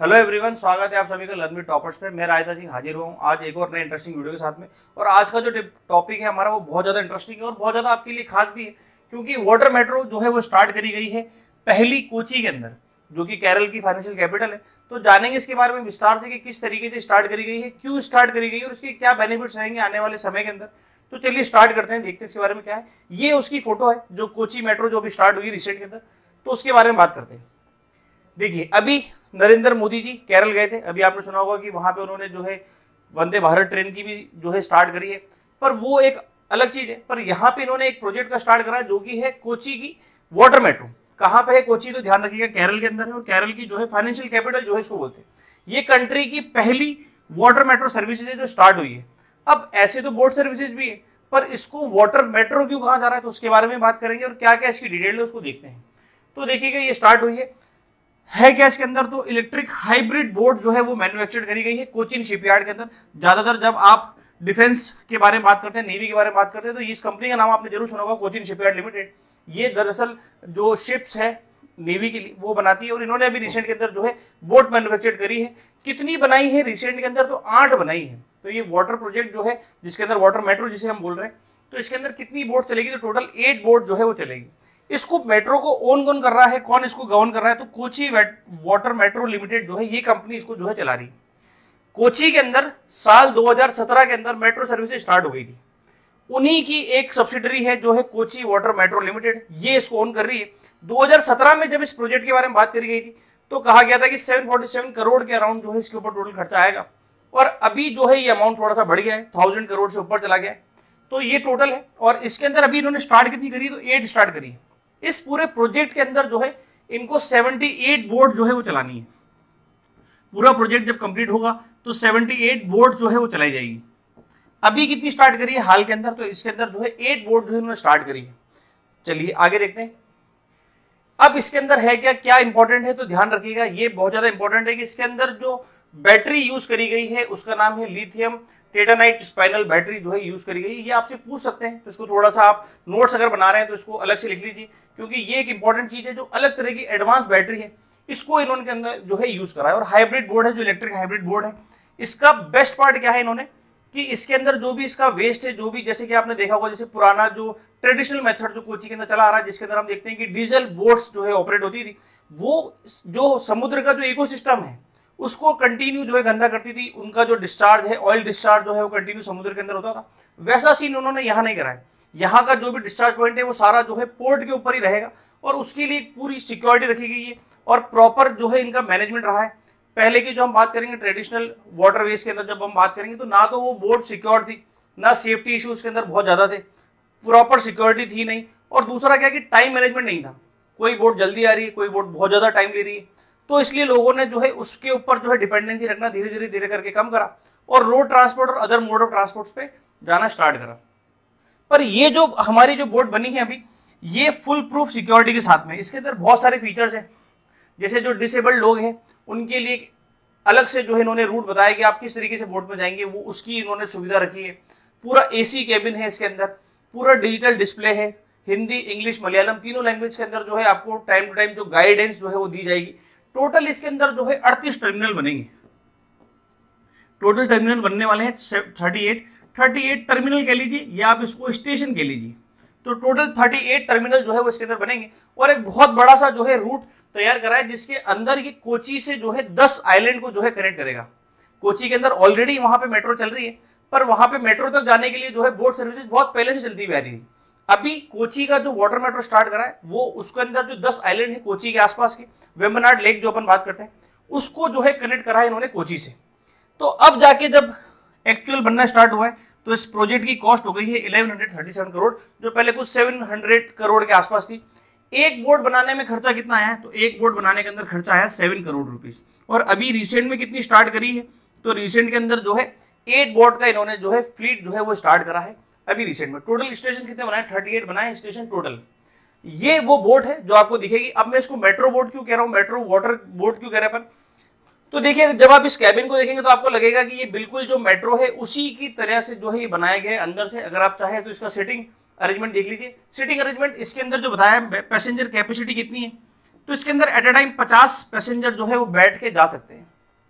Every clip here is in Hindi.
हेलो एवरीवन, स्वागत है आप सभी का लर्न टॉपर्स पे। मैं रायता सिंह हाजिर हुआ हूँ आज एक और नए इंटरेस्टिंग वीडियो के साथ में। और आज का जो टॉपिक है हमारा, वो बहुत ज़्यादा इंटरेस्टिंग है और बहुत ज़्यादा आपके लिए खास भी है, क्योंकि वाटर मेट्रो जो है वो स्टार्ट करी गई है पहली कोची के अंदर, जो कि केरल की फाइनेंशियल कैपिटल है। तो जानेंगे इसके बारे में विस्तार से कि किस तरीके से स्टार्ट करी गई है, क्यों स्टार्ट करी गई है और उसके क्या बेनिफिट्स रहेंगे आने वाले समय के अंदर। तो चलिए स्टार्ट करते हैं, देखते हैं इसके बारे में क्या है। ये उसकी फ़ोटो है, जो कोची मेट्रो जो अभी स्टार्ट हुई रिसेंट के अंदर। तो उसके बारे में बात करते हैं। देखिए, अभी नरेंद्र मोदी जी केरल गए थे। अभी आपने सुना होगा कि वहाँ पे उन्होंने जो है वंदे भारत ट्रेन की भी जो है स्टार्ट करी है। पर वो एक अलग चीज़ है। पर यहाँ पे इन्होंने एक प्रोजेक्ट का स्टार्ट करा जो कि है कोची की वाटर मेट्रो कहाँ पे है कोची? तो ध्यान रखिएगा, केरल के अंदर है और केरल की जो है फाइनेंशियल कैपिटल जो है इसको बोलते हैं। ये कंट्री की पहली वाटर मेट्रो सर्विसेज़ है जो स्टार्ट हुई है। अब ऐसे तो बोट सर्विसेज़ भी है, पर इसको वाटर मेट्रो क्यों कहा जा रहा है? तो उसके बारे में बात करेंगे और क्या क्या इसकी डिटेल है उसको देखते हैं। तो देखिएगा, ये स्टार्ट हुई है। है क्या इसके अंदर तो इलेक्ट्रिक हाइब्रिड बोट जो है वो मैन्युफैक्चर करी गई है कोचिन शिपयार्ड के अंदर। ज़्यादातर जब आप डिफेंस के बारे में बात करते हैं नेवी के बारे में बात करते हैं तो इस कंपनी का नाम आपने ज़रूर सुना होगा, कोचिन शिपयार्ड लिमिटेड ये दरअसल जो शिप्स है नेवी के लिए वो बनाती है और इन्होंने अभी रिसेंट के अंदर जो है बोट मैन्युफैक्चर करी है। कितनी बनाई है रिसेंट के अंदर? तो आठ बनाई है। तो ये वाटर प्रोजेक्ट जो है, जिसके अंदर वाटर मेट्रो जिसे हम बोल रहे हैं तो इसके अंदर कितनी बोट चलेगी? तो टोटल एट बोट जो है वो चलेगी। इसको मेट्रो को ओन कौन कर रहा है, कौन इसको गवर्न कर रहा है? तो कोची वाटर मेट्रो लिमिटेड जो है, ये कंपनी इसको जो है चला रही। कोची के अंदर साल 2017 के अंदर मेट्रो सर्विस स्टार्ट हो गई थी। उन्हीं की एक सब्सिडरी है जो है कोची वाटर मेट्रो लिमिटेड ये इसको ओन कर रही है। 2017 में जब इस प्रोजेक्ट के बारे में बात करी गई थी तो कहा गया था कि 747 करोड़ के अराउंड जो है इसके ऊपर टोटल खर्चा आएगा। और अभी जो है ये अमाउंट थोड़ा सा बढ़ गया है थाउज़ेंड करोड़ से ऊपर चला गया है। तो ये टोटल है। और इसके अंदर अभी इन्होंने स्टार्ट कितनी करी? तो एट स्टार्ट करी है। इस पूरे प्रोजेक्ट के अंदर जो है, इनको 78 बोर्ड जो है वो चलानी है। पूरा प्रोजेक्ट जब कंप्लीट होगा तो 78 बोर्ड जो है वो चलाई जाएगी। अभी कितनी स्टार्ट करी है हाल के अंदर तो इसके अंदर जो है एट बोर्ड जो है उन्होंने स्टार्ट करी है। चलिए, आगे देखते हैं। अब इसके अंदर है क्या क्या इंपॉर्टेंट है तो ध्यान रखिएगा। ये बहुत ज़्यादा इंपॉर्टेंट है कि इसके अंदर जो बैटरी यूज़ करी गई है, उसका नाम है लिथियम टेटानाइट स्पाइनल बैटरी जो है यूज़ करी गई ये आपसे पूछ सकते हैं। तो इसको थोड़ा सा आप नोट्स अगर बना रहे हैं तो इसको अलग से लिख लीजिए, क्योंकि ये एक इंपॉर्टेंट चीज़ है जो अलग तरह की एडवांस बैटरी है। इसको इन्होंने के अंदर जो है यूज़ करा है और हाइब्रिड बोर्ड है, जो इलेक्ट्रिक हाइब्रिड बोर्ड है। इसका बेस्ट पार्ट क्या है इन्होंने? कि इसके अंदर जो भी इसका वेस्ट है, जो भी जैसे कि आपने देखा होगा, जैसे पुराना जो ट्रेडिशनल मेथड जो कोची के अंदर चला आ रहा है, जिसके अंदर हम देखते हैं कि डीजल बोट्स जो है ऑपरेट होती थी, वो जो समुद्र का जो इकोसिस्टम है उसको कंटिन्यू जो है गंदा करती थी, उनका जो डिस्चार्ज है ऑयल डिस्चार्ज जो है, वो कंटिन्यू समुद्र के अंदर होता था। वैसा सीन उन्होंने यहाँ नहीं कराया। यहाँ का जो भी डिस्चार्ज पॉइंट है, वो सारा जो है पोर्ट के ऊपर ही रहेगा और उसके लिए पूरी सिक्योरिटी रखी गई है और प्रॉपर जो है इनका मैनेजमेंट रहा है। पहले की जो हम बात करेंगे ट्रेडिशनल वाटर वेज के अंदर जब हम बात करेंगे तो ना तो वो बोट सिक्योर थी, ना सेफ्टी इशू उसके अंदर बहुत ज़्यादा थे। प्रॉपर सिक्योरिटी थी नहीं और दूसरा क्या कि टाइम मैनेजमेंट नहीं था। कोई बोट जल्दी आ रही है, कोई बोट बहुत ज़्यादा टाइम ले रही है। तो इसलिए लोगों ने जो है उसके ऊपर जो है डिपेंडेंसी रखना धीरे धीरे धीरे करके कम करा और रोड ट्रांसपोर्ट और अदर मोड ऑफ़ ट्रांसपोर्ट पे जाना स्टार्ट करा। पर ये जो हमारी जो बोट बनी है अभी, ये फुल प्रूफ सिक्योरिटी के साथ में, इसके अंदर बहुत सारे फीचर्स हैं। जैसे जो डिसेबल्ड लोग हैं, उनके लिए अलग से जो है इन्होंने रूट बताया कि आप किस तरीके से बोट में जाएँगे, वो उसकी इन्होंने सुविधा रखी है। पूरा एसी केबिन है इसके अंदर, पूरा डिजिटल डिस्प्ले है, हिंदी, इंग्लिश, मलयालम तीनों लैंग्वेज के अंदर जो है आपको टाइम टू टाइम जो गाइडेंस जो है वो दी जाएगी। टोटल इसके अंदर जो है अड़तीस टर्मिनल बनेंगे। टोटल टर्मिनल बनने वाले हैं thirty eight thirty eight terminal कह लीजिए या आप इसको स्टेशन कह लीजिए। तो टोटल थर्टी एट टर्मिनल जो है वो इसके अंदर बनेंगे। और एक बहुत बड़ा सा जो है रूट तैयार करा है, जिसके अंदर ये कोची से जो है दस आइलैंड को जो है कनेक्ट करेगा। कोची के अंदर ऑलरेडी वहाँ पे मेट्रो चल रही है, पर वहाँ पे मेट्रो तक जाने के लिए जो है बोट सर्विसेज़ बहुत पहले से चलती हुई आ रही थी अभी कोची का जो वाटर मेट्रो स्टार्ट करा है, वो उसके अंदर जो दस आइलैंड है कोची के आसपास के, वेम्बनाड लेक जो अपन बात करते हैं, उसको जो है कनेक्ट करा है इन्होंने कोची से। तो अब जाके जब एक्चुअल बनना स्टार्ट हुआ है तो इस प्रोजेक्ट की कॉस्ट हो गई है 1137 करोड़ जो पहले कुछ 700 करोड़ के आसपास थी। एक बोर्ड बनाने में खर्चा कितना आया तो एक बोर्ड बनाने के अंदर खर्चा आया सेवन करोड़ रुपीज़ और अभी रिसेंट में कितनी स्टार्ट करी है? तो रिसेंट के अंदर जो है एट बोर्ड का इन्होंने जो है फ्लीट जो है वो स्टार्ट करा है। अभी रिसेंट में। टोटल स्टेशन कितने बनाए? थर्टी एट बनाए स्टेशन टोटल ये वो बोट है जो आपको दिखेगी। अब मैं इसको मेट्रो बोट क्यों कह रहा हूँ? मेट्रो वाटर बोट क्यों कह रहे हैं तो देखिए, जब आप इस कैबिन को देखेंगे तो आपको लगेगा कि ये बिल्कुल जो मेट्रो है, उसी की तरह से जो है ये बनाया गया है अंदर से। अगर आप चाहें तो इसका सिटिंग अरेंजमेंट देख लीजिए। सिटिंग अरेंजमेंट इसके अंदर जो बताया पैसेंजर कैपेसिटी कितनी है? तो इसके अंदर एट ए टाइम पचास पैसेंजर जो है वो बैठ के जा सकते हैं।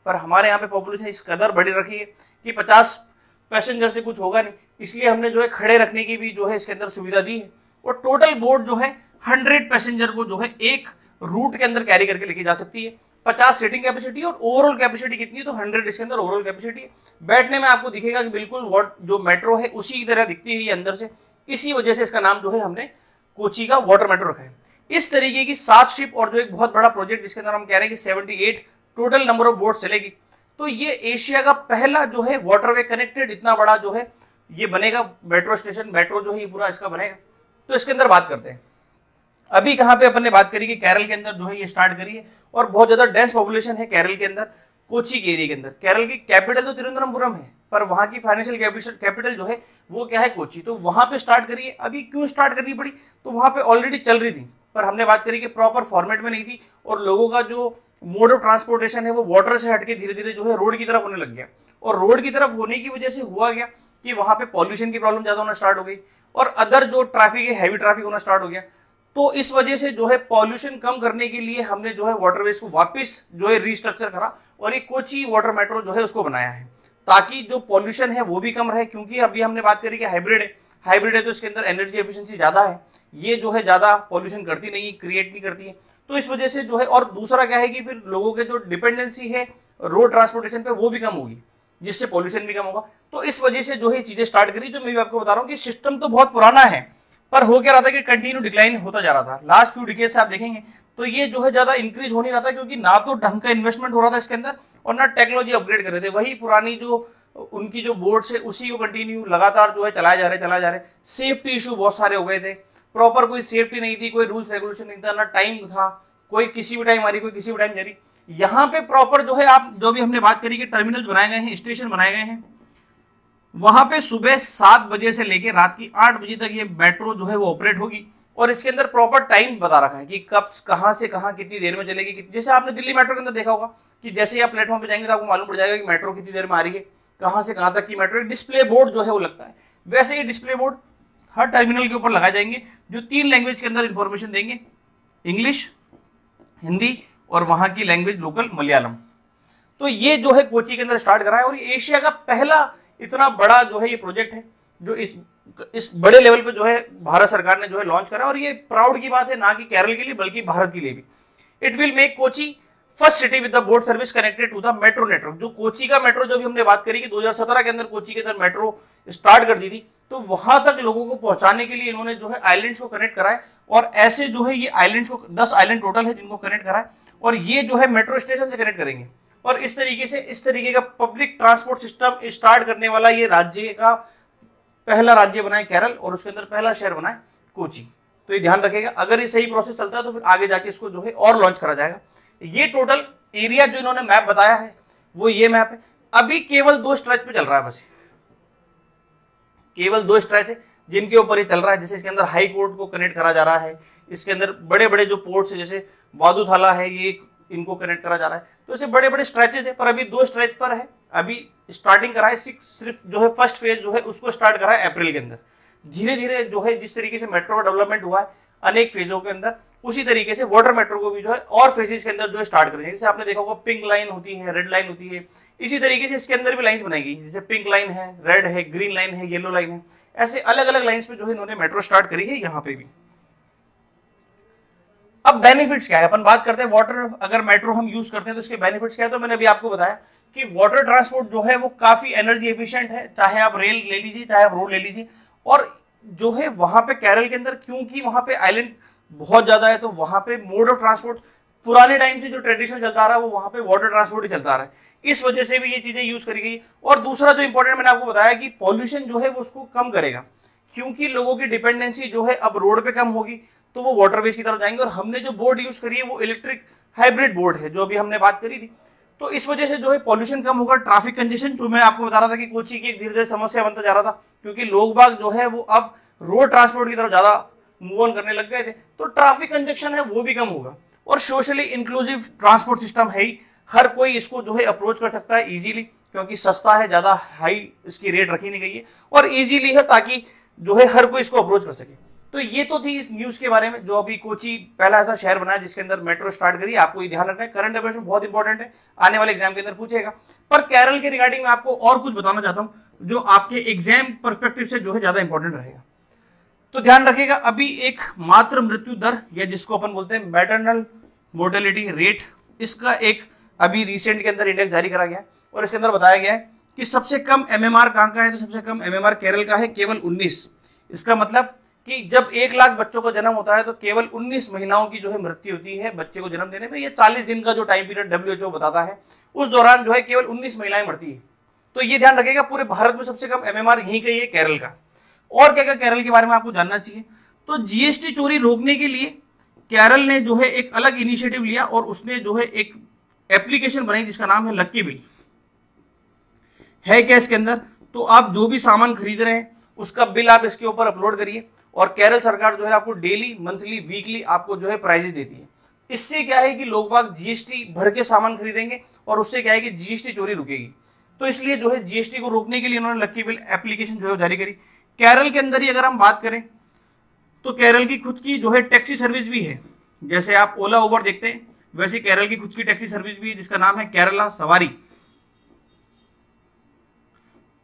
पर हमारे यहाँ पे पॉपुलेशन इस कदर बढ़ी रखी है कि पचास पैसेंजर से कुछ होगा नहीं। इसलिए हमने जो है खड़े रखने की भी जो है इसके अंदर सुविधा दी है। और टोटल बोर्ड जो है हंड्रेड पैसेंजर को जो है एक रूट के अंदर कैरी करके लेके जा सकती है। पचास सीटिंग कैपेसिटी और ओवरऑल कैपेसिटी कितनी है? तो हंड्रेड इसके अंदर ओवरऑल कैपेसिटी है। बैठने में आपको दिखेगा कि बिल्कुल वॉट जो मेट्रो है उसी की तरह दिखती है ये अंदर से। इसी वजह से इसका नाम जो है हमने कोची का वाटर मेट्रो रखा है। इस तरीके की सात शिप और जो एक बहुत बड़ा प्रोजेक्ट जिसके अंदर हम कह रहे हैं कि seventy total number of boat चलेगी। तो ये एशिया का पहला जो है वाटरवे कनेक्टेड इतना बड़ा जो है, ये बनेगा मेट्रो स्टेशन मेट्रो जो है पूरा इसका बनेगा। तो इसके अंदर बात करते हैं। अभी कहाँ पे अपन ने बात करी कि केरल के अंदर जो है ये स्टार्ट करी है और बहुत ज़्यादा डेंस पॉपुलेशन है केरल के अंदर कोची के एरिया के अंदर। केरल की कैपिटल तो तिरुवनंतपुरम है, पर वहाँ की फाइनेंशियल कैपिटल जो है वो क्या है कोची तो वहाँ पे स्टार्ट करिए अभी क्यों स्टार्ट करनी पड़ी? तो वहाँ पे ऑलरेडी चल रही थी, पर हमने बात करी कि प्रॉपर फॉर्मेट में नहीं थी और लोगों का जो मोड ऑफ़ ट्रांसपोर्टेशन है, वो वाटर से हटके धीरे धीरे जो है रोड की तरफ़ होने लग गया। और रोड की तरफ़ होने की वजह से हुआ गया कि वहाँ पे पॉल्यूशन की प्रॉब्लम ज़्यादा होना स्टार्ट हो गई और अदर जो ट्रैफ़िक है हैवी ट्रैफ़िक होना स्टार्ट हो गया। तो इस वजह से जो है पॉल्यूशन कम करने के लिए हमने जो है वाटरवेज को वापस जो है रिस्ट्रक्चर करा और एक कोची वाटर मेट्रो जो है उसको बनाया है, ताकि जो पॉल्यूशन है वो भी कम रहे। क्योंकि अभी हमने बात करी कि हाइब्रिड है हाइब्रिड है तो इसके अंदर एनर्जी एफिशिएंसी ज़्यादा है। ये जो है ज़्यादा पॉल्यूशन करती नहीं क्रिएट नहीं करती है। तो इस वजह से जो है, और दूसरा क्या है कि फिर लोगों के जो डिपेंडेंसी है रोड ट्रांसपोर्टेशन पे वो भी कम होगी, जिससे पॉल्यूशन भी कम होगा। तो इस वजह से जो है चीज़ें स्टार्ट करी जो मैं भी आपको बता रहा हूँ कि सिस्टम तो बहुत पुराना है, पर हो क्या रहा था कि कंटिन्यू डिक्लाइन होता जा रहा था। लास्ट फ्यू डिकेज से आप देखेंगे तो ये जो है ज़्यादा इंक्रीज हो नहीं रहा था, क्योंकि ना तो ढंग का इन्वेस्टमेंट हो रहा था इसके अंदर, और ना टेक्नोलॉजी अपग्रेड कर रहे थे। वही पुरानी जो, उनकी जो बोर्ड से उसी को कंटिन्यू लगातार जो है चलाए जा रहे, चलाए जा रहे। सेफ्टी इशू बहुत सारे हो गए थे। प्रॉपर कोई सेफ्टी नहीं थी, कोई रूल्स रेगुलेशन नहीं था, ना टाइम था, कोई किसी भी टाइम आ रही, कोई किसी भी टाइम जा रही। यहाँ पे प्रॉपर जो है आप, जो भी हमने बात करी कि टर्मिनल्स बनाए गए हैं स्टेशन बनाए गए हैं, वहाँ पे सुबह सात बजे से लेकर रात की आठ बजे तक ये मेट्रो जो है वो ऑपरेट होगी। और इसके अंदर प्रॉपर टाइम बता रखा है कि कब, कहाँ से कहाँ कितनी देर में चलेगी जैसे आपने दिल्ली मेट्रो के अंदर देखा होगा कि जैसे ही आप प्लेटफॉर्म पे जाएँगे तो आपको मालूम पड़ जाएगा कि मेट्रो कितनी देर में आ रही है, कहाँ से कहाँ तक की मेट्रो डिस्प्ले बोर्ड जो है वो लगता है। वैसे ही डिस्प्ले बोर्ड हर टर्मिनल के ऊपर लगाए जाएँगे, जो तीन लैंग्वेज के अंदर इंफॉर्मेशन देंगे इंग्लिश हिंदी और वहाँ की लैंग्वेज लोकल मलयालम। तो ये जो है कोची के अंदर स्टार्ट करा है और एशिया का पहला इतना बड़ा जो है ये प्रोजेक्ट है, जो इस इस बड़े लेवल पे जो है भारत सरकार ने जो है लॉन्च करा और ये प्राउड की बात है, ना कि केरल के लिए, बल्कि भारत के लिए भी। It will make Kochi first city with the boat service connected to the metro network. जो कोची का मेट्रो, जो भी हमने बात करी कि 2017 के अंदर कोची के अंदर मेट्रो स्टार्ट कर दी थी तो वहाँ तक लोगों को पहुँचाने के लिए इन्होंने जो है आइलैंड्स को कनेक्ट कराए और ऐसे जो है ये आइलैंड्स को, दस आइलैंड टोटल है जिनको कनेक्ट कराए और ये जो है मेट्रो स्टेशन से कनेक्ट करेंगे। और इस तरीके से, इस तरीके का पब्लिक ट्रांसपोर्ट सिस्टम स्टार्ट करने वाला ये राज्य का पहला राज्य बनाए केरल और उसके अंदर पहला शहर बनाए कोची। तो ये ध्यान रखेगा, अगर ये सही प्रोसेस चलता है तो फिर आगे जाके इसको जो है और लॉन्च करा जाएगा। ये टोटल एरिया जो इन्होंने मैप बताया है, वो ये मैप है। अभी केवल दो स्ट्रेच पे चल रहा है बस। केवल दो स्ट्रेच है, जिनके ऊपर ये चल रहा है, जैसे इसके अंदर हाई कोर्ट को कनेक्ट करा जा रहा है, इसके अंदर बड़े बड़े जो पोर्ट्स है, जैसे वादुथाला है, ये इनको कनेक्ट करा जा रहा है। तो ऐसे बड़े बड़े स्ट्रेचेस है, पर अभी दो स्ट्रेच पर है। अभी स्टार्टिंग करा है, सिर्फ़ जो है फ़र्स्ट फ़ेज़ जो है, उसको स्टार्ट करा है अप्रैल के अंदर। धीरे धीरे जो है, जिस तरीके से मेट्रो का डेवलपमेंट हुआ है, अनेक फेजों के अंदर उसी तरीके से वाटर मेट्रो को भी जो है और फेजेस के अंदर जो स्टार्ट करेंगे। जैसे आपने देखा होगा पिंक लाइन होती है रेड लाइन होती है। इसी तरीके से इसके अंदर भी लाइन्स बनाएगी जैसे पिंक लाइन है रेड है ग्रीन लाइन है येलो लाइन है। ऐसे अलग अलग लाइन्स पे जो है इन्होंने मेट्रो स्टार्ट करी है यहाँ पे भी। अब बेनिफिट्स क्या है? अपन बात करते हैं वाटर अगर मेट्रो हम यूज़ करते हैं तो इसके बेनिफिट्स क्या है? तो मैंने अभी आपको बताया कि वाटर ट्रांसपोर्ट जो है वो काफ़ी एनर्जी एफिशिएंट है। चाहे आप रेल ले लीजिए, चाहे आप रोड ले लीजिए। और जो है वहाँ पे केरल के अंदर, क्योंकि वहाँ पे आइलैंड बहुत ज़्यादा है तो वहाँ पे मोड ऑफ़ ट्रांसपोर्ट पुराने टाइम से जो ट्रेडिशनल चलता आ रहा है, वो वहाँ पे वाटर ट्रांसपोर्ट ही चलता आ रहा है। इस वजह से भी ये चीज़ें यूज़ करी गई। और दूसरा जो इंपॉर्टेंट मैंने आपको बताया कि पॉल्यूशन जो है, वो उसको कम करेगा। क्योंकि लोगों की डिपेंडेंसी जो है, अब रोड पे कम होगी तो वो वाटरवेज की तरफ़ जाएँगे। और हमने जो बोर्ड यूज़ करी है, वो इलेक्ट्रिक हाइब्रिड बोर्ड है, जो अभी हमने बात करी थी। तो इस वजह से जो है पॉल्यूशन कम होगा। ट्रैफ़िक कंजेशन जो मैं आपको बता रहा था कि कोची की धीरे धीरे समस्या बनता जा रहा था। क्योंकि लोग बाग जो है, वो अब रोड ट्रांसपोर्ट की तरफ़ ज़्यादा मूव ऑन करने लग गए थे। तो ट्रैफ़िक कंजेक्शन है, वो भी कम होगा। और सोशली इंक्लूसिव ट्रांसपोर्ट सिस्टम है ही। हर कोई इसको जो है अप्रोच कर सकता है इजीली क्योंकि सस्ता है, ज़्यादा हाई इसकी रेट रखी नहीं गई है। और इजीली है ताकि जो है हर कोई इसको अप्रोच कर सके। तो ये तो थी इस न्यूज़ के बारे में, जो अभी कोची पहला ऐसा शहर बनाया जिसके अंदर मेट्रो स्टार्ट करी आपको ये ध्यान रखना है। करंट अफेयर्स में बहुत इंपॉर्टेंट है। आने वाले एग्ज़ाम के अंदर पूछेगा। पर केरल के रिगार्डिंग में आपको और कुछ बताना चाहता हूँ, जो आपके एग्ज़ाम परस्पेक्टिव से जो है ज़्यादा इंपॉर्टेंट रहेगा। तो ध्यान रखिएगा, अभी एक मात्र मृत्यु दर या जिसको अपन बोलते हैं मैटरनल मोर्टेलिटी रेट इसका एक अभी रिसेंट के अंदर इंडेक्स जारी करा गया और इसके अंदर बताया गया है कि सबसे कम एमएमआर कहाँ का है तो सबसे कम एमएमआर केरल का है, केवल 19 इसका मतलब कि जब एक लाख बच्चों का जन्म होता है तो केवल 19 महिलाओं की जो है मृत्यु होती है बच्चे को जन्म देने में ये 40 दिन का जो टाइम पीरियड डब्ल्यू बताता है, उस दौरान जो है केवल 19 महिलाएँ मरती है। तो ये ध्यान रखेगा पूरे भारत में सबसे कम एमएमआर यहीं का ही है, केरल का। और क्या क्या केरल के बारे में आपको जानना चाहिए। तो जीएसटी चोरी रोकने के लिए केरल ने जो है एक अलग इनिशिएटिव लिया और उसने जो है एक एप्लीकेशन बनाई जिसका नाम है लक्की बिल है क्या इसके अंदर? तो आप जो भी सामान खरीद रहे हैं, उसका बिल आप इसके ऊपर अपलोड करिए और केरल सरकार जो है आपको डेली मंथली वीकली आपको जो है प्राइजेस देती है। इससे क्या है कि लोग बाग जीएसटी भर के सामान खरीदेंगे और उससे क्या है कि जीएसटी चोरी रुकेगी। तो इसलिए जो है जीएसटी को रोकने के लिए उन्होंने लक्की बिल एप्लीकेशन जो है जारी करी। केरल के अंदर ही अगर हम बात करें तो केरल की खुद की जो है टैक्सी सर्विस भी है। जैसे आप ओला ओबर देखते हैं, वैसे केरल की खुद की टैक्सी सर्विस भी है, जिसका नाम है केरला सवारी।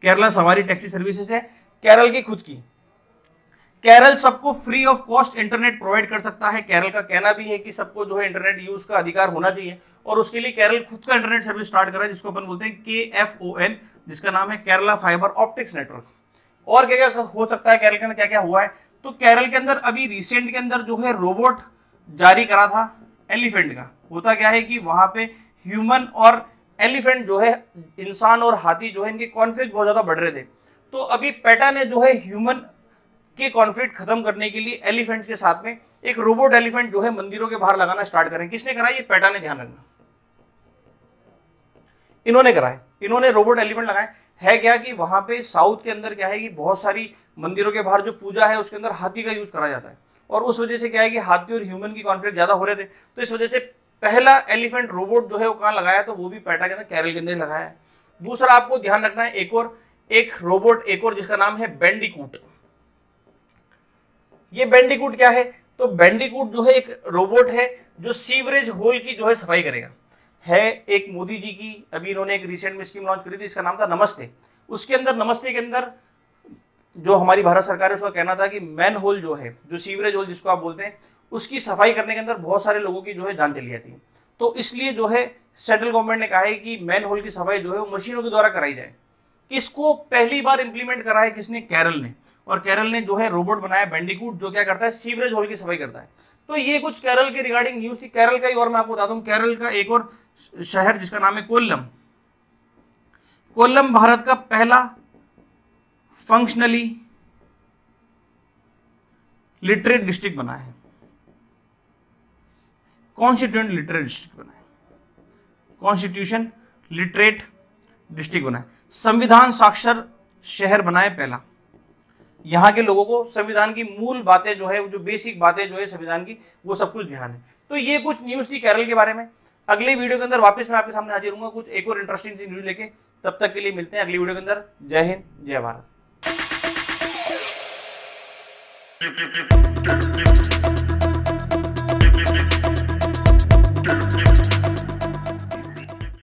केरला सवारी टैक्सी सर्विसेज़ है, केरल की खुद की। केरल सबको free of cost internet provide कर सकता है। केरल का कहना भी है कि सबको जो है इंटरनेट यूज़ का अधिकार होना चाहिए। और उसके लिए केरल खुद का इंटरनेट सर्विस स्टार्ट कर जिसको अपन बोलते हैं के एफ़ ओ एन जिसका नाम है केरला फाइबर ऑप्टिक्स नेटवर्क और क्या क्या हो सकता है केरल के अंदर, क्या क्या हुआ है? तो केरल के अंदर अभी रिसेंट के अंदर जो है रोबोट जारी करा था एलिफेंट का। होता क्या है कि वहाँ पे ह्यूमन और एलिफेंट जो है, इंसान और हाथी जो है, इनके कॉन्फ्लिक्ट बहुत ज़्यादा बढ़ रहे थे। तो अभी पेटा ने जो है ह्यूमन के कॉन्फ्लिक्ट खत्म करने के लिए एलिफेंट्स के साथ में एक रोबोट एलिफेंट जो है मंदिरों के बाहर लगाना स्टार्ट करें। किसने करा ये पेटा ने ध्यान रखना। इन्होंने कराए इन्होंने रोबोट एलिफेंट लगाए। है क्या कि वहाँ पे साउथ के अंदर क्या है कि बहुत सारी मंदिरों के बाहर जो पूजा है, उसके अंदर हाथी का यूज़ करा जाता है। और उस वजह से क्या है कि हाथी और ह्यूमन की कॉन्फ्लिक्ट ज़्यादा हो रहे थे। तो इस वजह से पहला एलिफेंट रोबोट जो है वो कहाँ लगाया तो वो भी पैटा के अंदर, केरल के अंदर लगाया है। दूसरा आपको ध्यान रखना है, एक और, एक रोबोट, एक और जिसका नाम है बेंडिकूट। ये बेंडिकूट क्या है? तो बेंडिकूट जो है एक रोबोट है जो सीवरेज होल की जो है सफ़ाई करेगा। है एक मोदी जी की, अभी इन्होंने एक रिसेंट में स्कीम लॉन्च करी थी, इसका नाम था नमस्ते। उसके अंदर, नमस्ते के अंदर जो हमारी भारत सरकार है, उसका कहना था कि मैन होल जो है, जो सीवरेज होल जिसको आप बोलते हैं, उसकी सफ़ाई करने के अंदर बहुत सारे लोगों की जो है जान चली जाती है। तो इसलिए जो है सेंट्रल गवर्नमेंट ने कहा है कि मैन होल की सफ़ाई जो है वो मशीनों के द्वारा कराई जाए। इसको पहली बार इंप्लीमेंट करा है, किसने? केरल ने। और केरल ने जो है रोबोट बनाया, बेंडिकूट, जो क्या करता है, सीवरेज होल की सफ़ाई करता है। तो ये कुछ केरल के रिगार्डिंग न्यूज़ थी। केरल का ही और मैं आपको बता दूँ, केरल का एक और शहर जिसका नाम है कोल्लम। कोल्लम भारत का पहला फंक्शनली लिटरेट डिस्ट्रिक्ट बना है। कॉन्स्टिट्यूंट लिटरेट डिस्ट्रिक्ट बना है। कॉन्स्टिट्यूशन लिटरेट डिस्ट्रिक्ट बना है। संविधान साक्षर शहर बनाए पहला। यहाँ के लोगों को संविधान की मूल बातें जो है, जो बेसिक बातें जो है संविधान की, वो सब कुछ ध्यान है। तो ये कुछ न्यूज़ थी केरल के बारे में। अगले वीडियो के अंदर वापस मैं आपके सामने हाजिर हूँ कुछ एक और इंटरेस्टिंग सी न्यूज़ लेके। तब तक के लिए मिलते हैं अगली वीडियो के अंदर। जय हिंद, जय भारत।